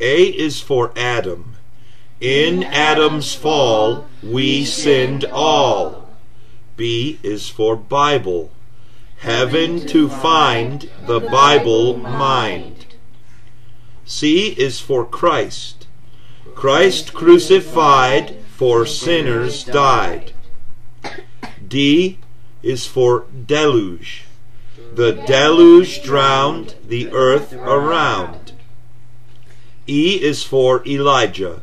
A is for Adam. In Adam's fall, we sinned all. B is for Bible. Heaven to find, the Bible mind. C is for Christ. Christ crucified, for sinners died. D is for deluge. The deluge drowned the earth around. E is for Elijah.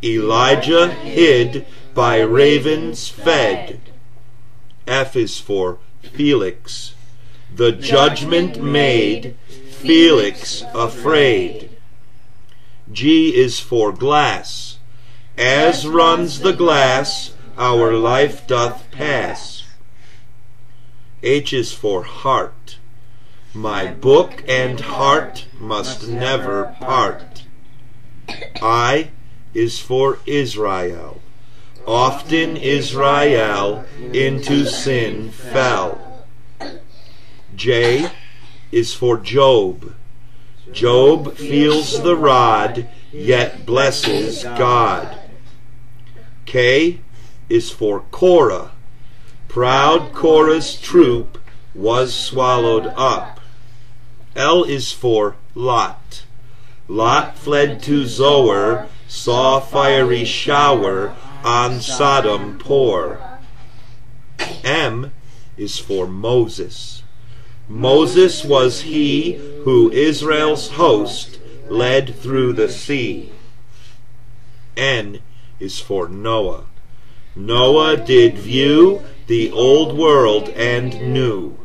Elijah hid by ravens fed. F is for Felix. The judgment made Felix afraid. G is for glass. As runs the glass, our life doth pass. H is for heart. My book and heart must never part. I is for Israel. Often Israel into sin fell. J is for Job. Job feels the rod, yet blesses God. K is for Korah. Proud Korah's troop was swallowed up. L is for Lot. Lot fled to Zoar, saw fiery shower on Sodom pour. M is for Moses. Moses was he who Israel's host led through the sea. N is for Noah. Noah did view the old world and new.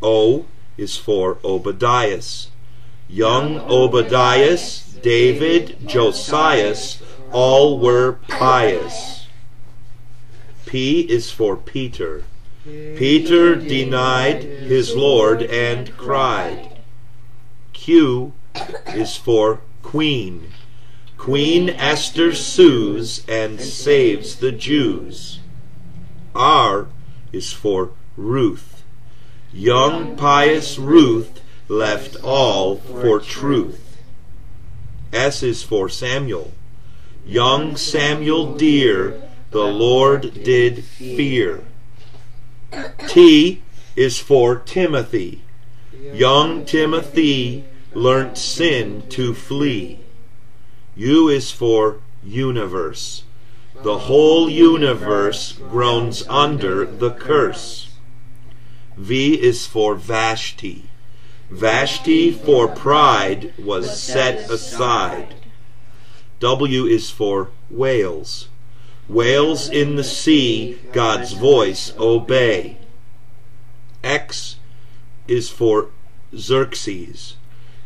O is for Obadias. Young Obadias, David, Josias, all were pious. P is for Peter. Peter denied his Lord and cried. Q is for Queen. Queen Esther sues and saves the Jews. R is for Ruth. Young pious Ruth left all for truth. S is for Samuel. Young Samuel dear, the Lord did fear. T is for Timothy. Young Timothy learnt sin to flee. U is for universe. The whole universe groans under the curse. V is for Vashti. Vashti for pride was set aside. W is for whales. Whales in the sea, God's voice obey. X is for Xerxes.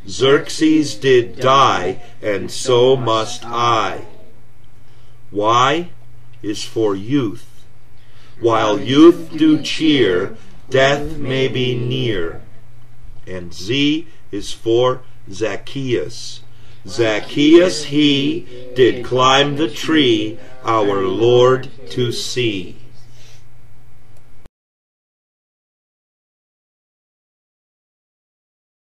Xerxes did die, and so must I. Y is for youth. While youth do cheer, death may be near. And Z is for Zacchaeus. Zacchaeus he did climb the tree, our Lord to see.